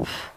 Oof.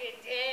Importante entrar